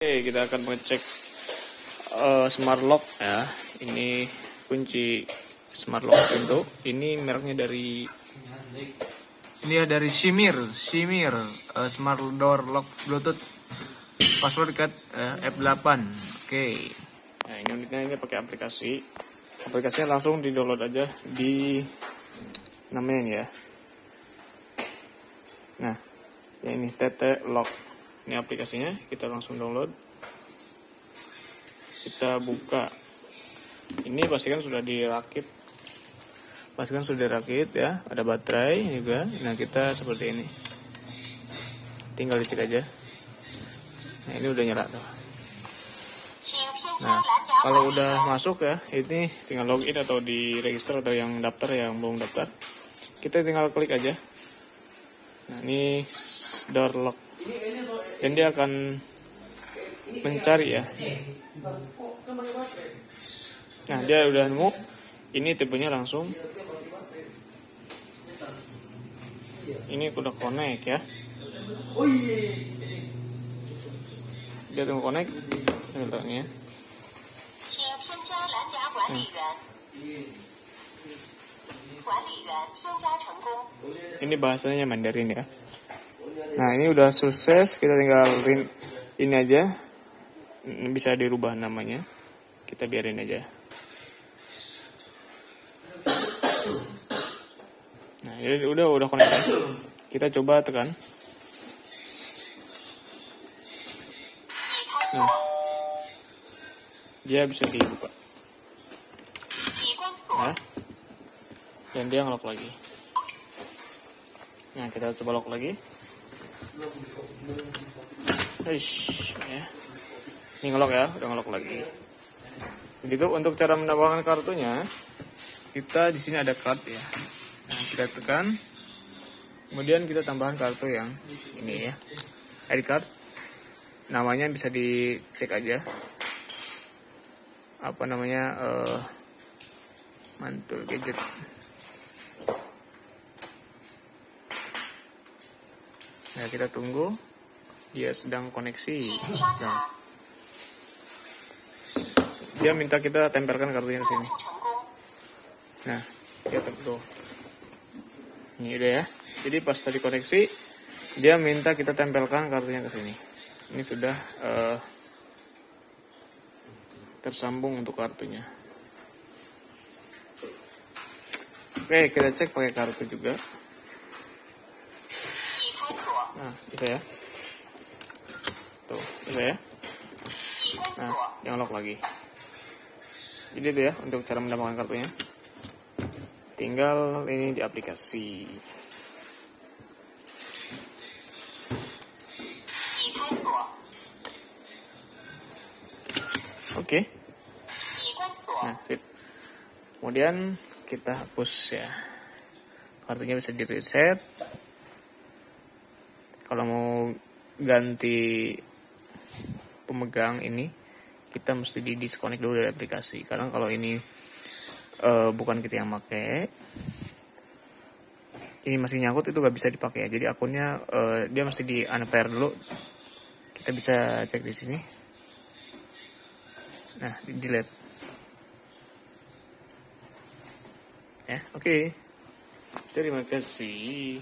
Oke, kita akan mengecek uh, smart lock ya. Ini kunci smart lock pintu. Ini mereknya dari ini ya dari Shimir, Shimir uh, smart door lock Bluetooth password cut uh, F8. Oke. Nah, ini unitnya ini pakai aplikasi. Aplikasinya langsung di-download aja di namanya ini ya. Nah, ya ini TT Lock ini aplikasinya kita langsung download. Kita buka. Ini pastikan sudah dirakit. Pastikan sudah dirakit ya. Ada baterai juga. Nah kita seperti ini. Tinggal dicek aja. Nah ini udah nyala tuh. Nah kalau udah masuk ya ini tinggal login atau di register atau yang daftar yang belum daftar. Kita tinggal klik aja. Nah ini door lock dan dia akan mencari ya. Nah dia udah nemu. Ini tipenya langsung. Ini udah connect ya. Dia tunggu connect. Sambil ya. Hmm. ini bahasanya Mandarin ya Nah ini udah sukses, kita tinggal ini aja, bisa dirubah namanya, kita biarin aja. Nah ini udah udah connect, kita coba tekan. Nah, dia bisa dibuka. Nah, dan dia ngelok lagi. Nah kita coba lock lagi. Eish, ya. Ini ngelok ya, udah ngelok lagi. Begitu untuk cara mendapatkan kartunya, kita di sini ada card ya. Nah, kita tekan, kemudian kita tambahkan kartu yang ini ya, ID card. Namanya bisa dicek aja. Apa namanya? Uh, mantul gadget. Nah, kita tunggu. Dia sedang koneksi. Nah. Dia minta kita tempelkan kartunya ke sini. Nah, dia tuh. Ini udah ya. Jadi pas tadi koneksi, dia minta kita tempelkan kartunya ke sini. Ini sudah uh, tersambung untuk kartunya. Oke, kita cek pakai kartu juga. Nah, bisa ya. Tuh, bisa ya. Nah, yang lock lagi. Jadi itu ya untuk cara mendapatkan kartunya. Tinggal ini di aplikasi. Oke. Okay. Nah, sip. Kemudian kita hapus ya. Kartunya bisa di reset kalau mau ganti pemegang ini kita mesti di disconnect dulu dari aplikasi. Karena kalau ini uh, bukan kita yang pakai ini masih nyangkut itu gak bisa dipakai. Jadi akunnya uh, dia masih di unpair dulu. Kita bisa cek di sini. Nah di delete. Ya oke. Okay. terima kasih